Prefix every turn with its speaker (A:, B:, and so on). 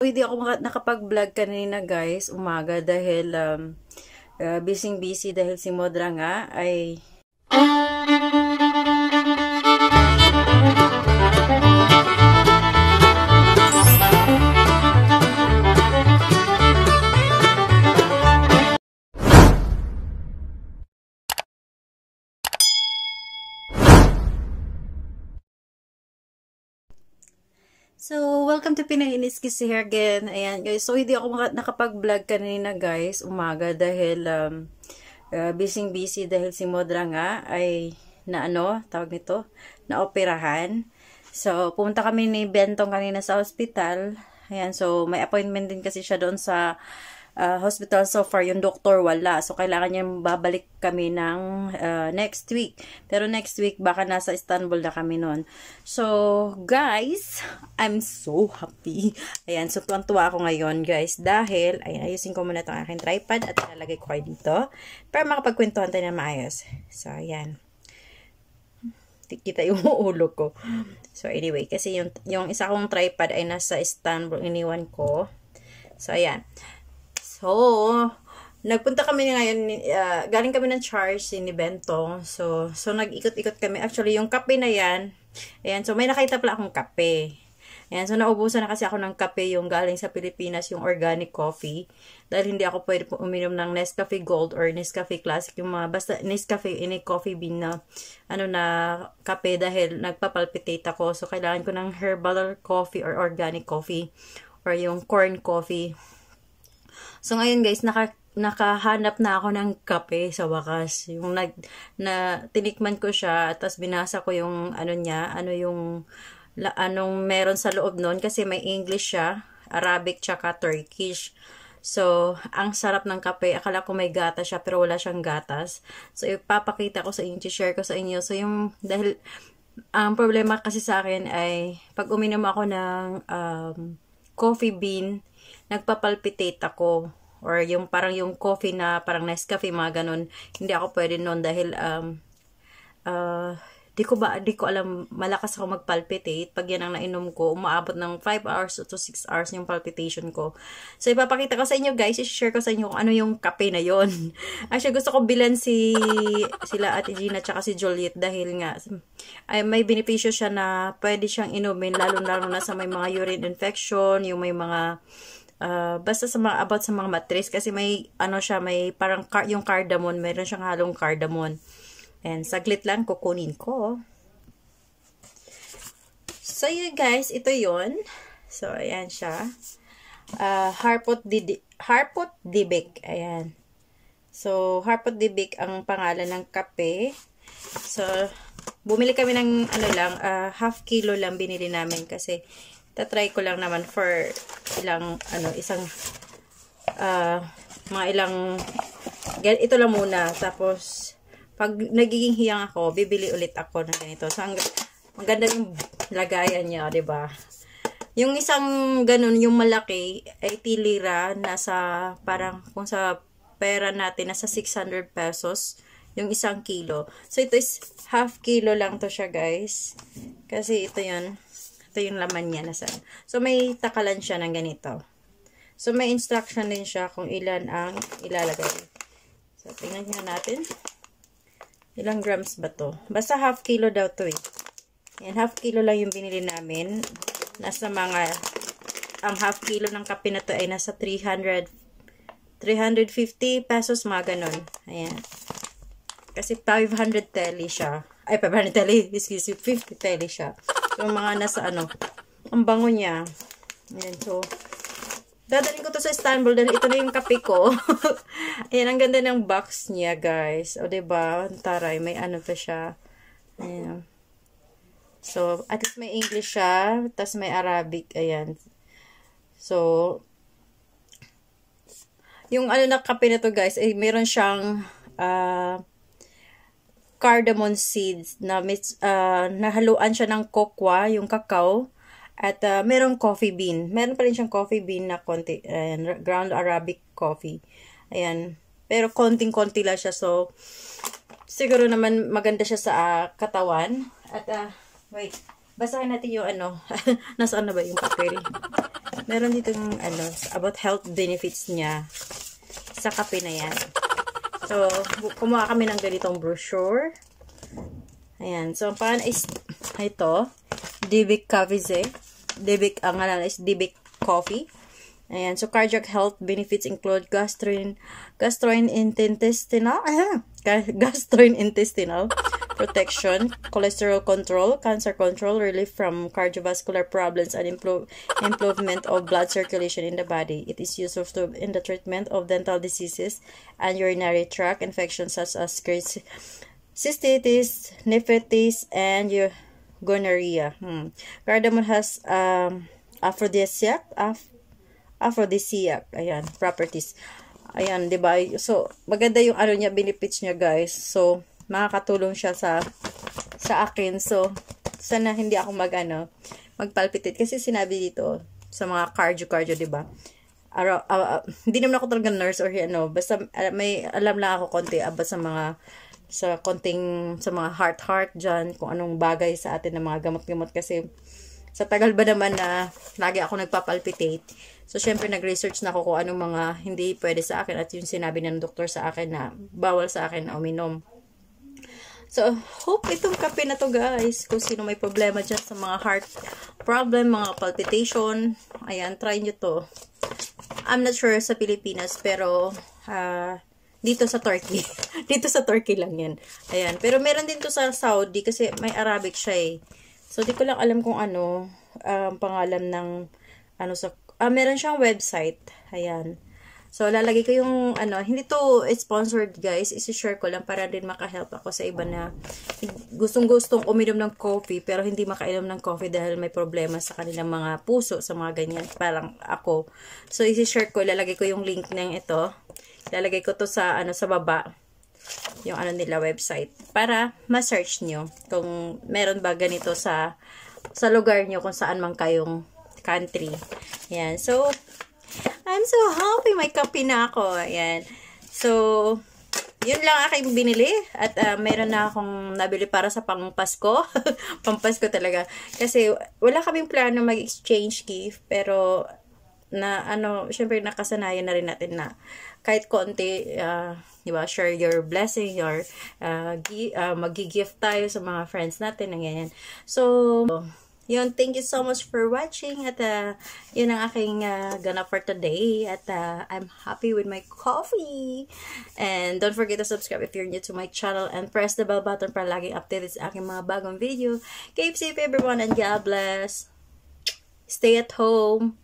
A: Hindi ako nakapag-vlog kanina guys, umaga dahil um, uh, busy-busy dahil si Modra nga ay So, welcome to Pinahinis Kiss here again. Ayan, guys. So, hindi ako nakapag-vlog kanina, guys, umaga dahil um, uh, busy-busy dahil si Modra nga ay na ano, tawag nito, na operahan. So, pumunta kami ni Bentong kanina sa hospital. Ayan, so may appointment din kasi siya doon sa uh, hospital so far, yung doktor wala. So, kailangan niya babalik kami ng uh, next week. Pero next week, baka nasa Istanbul na kami noon. So, guys, I'm so happy. Ayan, so tuwan-tuwa ako ngayon, guys. Dahil, ayan, ayusin ko muna itong aking tripod at ilalagay ko kayo dito. Para makapagkwentuhan tayo na maayos. So, ayan kita yung ulo ko. So, anyway, kasi yung, yung isa kong tripod ay nasa Istanbul, iniwan ko. So, ayan. So, nagpunta kami ngayon, uh, galing kami ng charge ni Bentong. So, so nag-ikot-ikot kami. Actually, yung kape na yan, ayan, so may nakita pala akong kape. Ayan, so naubusan na kasi ako ng kape yung galing sa Pilipinas, yung organic coffee. Dahil hindi ako pwede uminom ng Nescafe Gold or Nescafe Classic, yung mga basta Nescafe in a coffee bean na ano na kape dahil nagpapalpitate ako. So, kailangan ko ng herbal coffee or organic coffee or yung corn coffee. So, ngayon guys, naka, nakahanap na ako ng kape sa wakas. Yung nag, na, tinikman ko siya, tapos binasa ko yung, ano niya, ano yung, la, anong meron sa loob nun, kasi may English siya, Arabic, tsaka Turkish. So, ang sarap ng kape. Akala ko may gatas siya, pero wala siyang gatas. So, ipapakita ko sa inyo, share ko sa inyo. So, yung, dahil, ang problema kasi sa akin ay, pag uminom ako ng um, coffee bean, nagpapalpitate ako. Or yung parang yung coffee na parang Nescafe mga ganun hindi ako pwede noon dahil um uh, di ko ba di ko alam malakas ako magpalpitate. Pag yan ang nainom ko umaabot ng 5 hours to 6 hours yung palpitation ko. So ipapakita ko sa inyo guys. I-share ko sa inyo kung ano yung kape na yon actually gusto ko bilan si sila Ate Gina tsaka si Juliet dahil nga ay may benepisyo siya na pwede siyang inumin lalo lalo na sa may mga urine infection yung may mga Uh, basta sa mga about sa mga mattress kasi may ano siya may parang car, yung cardamom meron siyang halong cardamom. And saglit lang kukunin ko. So yun guys ito yon so ayan siya. Uh, harpot di harpot dibik ayan. So harpot dibik ang pangalan ng kape. So bumili kami ng ano lang uh, half kilo lang binili namin kasi tatry ko lang naman for ilang, ano, isang, uh, mga ilang, ito lang muna. Tapos, pag nagiging hiyang ako, bibili ulit ako ng ganito. So, ang, ang ganda yung lagayan niya, ba diba? Yung isang ganun, yung malaki, ay tilira, nasa, parang, kung sa pera natin, nasa 600 pesos, yung isang kilo. So, ito is half kilo lang to siya, guys. Kasi ito yun ito yung laman niya. Nasa, so, may takalan siya ng ganito. So, may instruction din siya kung ilan ang ilalagay. So, tingnan nyo natin. Ilang grams ba to? Basta half kilo daw to eh. Yan, half kilo lang yung binili namin. Nasa mga, ang half kilo ng kape na to ay nasa 300, 350 pesos, mga ganon. Ayan. Kasi 500 tele siya. Ay, 500 tele. Excuse me, 50 tele siya. Yung mga nasa ano, ang bango niya. Ayan, so, dadalhin ko to sa Istanbul dahil ito na yung kape ko. Ayan, ang ganda ng box niya, guys. O, diba? Taray, may ano pa siya. Ayan. So, at least may English siya, tas may Arabic. Ayan. So, yung ano na kape na to, guys, eh, meron siyang, ah, uh, cardamom seeds na uh, nahaluan siya ng kokwa, yung cacao, at uh, merong coffee bean. Meron pa rin siyang coffee bean na konti, uh, ground Arabic coffee. Ayan. Pero konting-konti lang siya. So, siguro naman maganda siya sa uh, katawan. At, uh, wait, basahin natin yung ano. Nasaan na ba yung papel? meron dito ano, about health benefits niya sa kape na yan. So, kumuha kami ng ganitong brochure. Ayan. So, ang pangalan is ito. Dibic Coffee. Dibic, ang ngalan is Dibic Coffee. Ayan. So, cardiac health benefits include gastroin, gastrointestinal, ah, gastrointestinal protection, cholesterol control, cancer control, relief from cardiovascular problems, and improve, improvement of blood circulation in the body. It is useful to, in the treatment of dental diseases and urinary tract infections such as cystitis, nephritis, and gonorrhea. Hmm. Cardamom has um, aphrodisiac, af aphrodisiac, ayan, properties. Ayan, 'di ba? So, maganda yung ano niya, benefits niya, guys. So, makakatulong siya sa sa akin. So, sana hindi ako mag ano, magpalpitate kasi sinabi dito sa mga cardio cardio, 'di ba? Araw, uh, uh, hindi naman ako talaga nurse or ano, basta uh, may alam lang ako konti about sa mga sa konting sa mga heart heart diyan kung anong bagay sa atin ng mga gamot-gamot kasi sa tagal ba naman na lagi ako nagpapalpitate. So, syempre, nag-research na ako kung anong mga hindi pwede sa akin at yung sinabi ng doktor sa akin na bawal sa akin na uminom. So, hope itong kape na to guys, kung sino may problema dyan sa mga heart problem, mga palpitation, ayan, try nyo to. I'm not sure sa Pilipinas, pero uh, dito sa Turkey. dito sa Turkey lang yan. Ayan, pero meron din to sa Saudi kasi may Arabic siya eh. So, di ko lang alam kung ano ang um, pangalan ng ano sa, ah, meron siyang website. Ayan. So, lalagay ko yung, ano, hindi to sponsored, guys. Isi-share ko lang para din makahelp ako sa iba na gustong-gustong uminom ng coffee, pero hindi makainom ng coffee dahil may problema sa kanilang mga puso, sa mga ganyan. Parang ako. So, isi-share ko, lalagay ko yung link ng ito. Lalagay ko to sa, ano, sa baba yung ano nila website para ma-search nyo kung meron ba ganito sa sa lugar nyo kung saan man kayong country. Yan. So, I'm so happy. May kape na ako. Ayan. So, yun lang aking binili. At uh, meron na akong nabili para sa pangpasko. pangpasko talaga. Kasi wala kaming plano mag-exchange gift. Pero, na ano, syempre nakasanayan na rin natin na kahit konti, uh, di ba, share your blessing, your uh, uh, mag-gift tayo sa mga friends natin, ng. So, yun, thank you so much for watching at uh, yun ang aking uh, ganap for today at uh, I'm happy with my coffee. And don't forget to subscribe if you're new to my channel and press the bell button para laging updated sa aking mga bagong video. Keep safe everyone and God bless. Stay at home.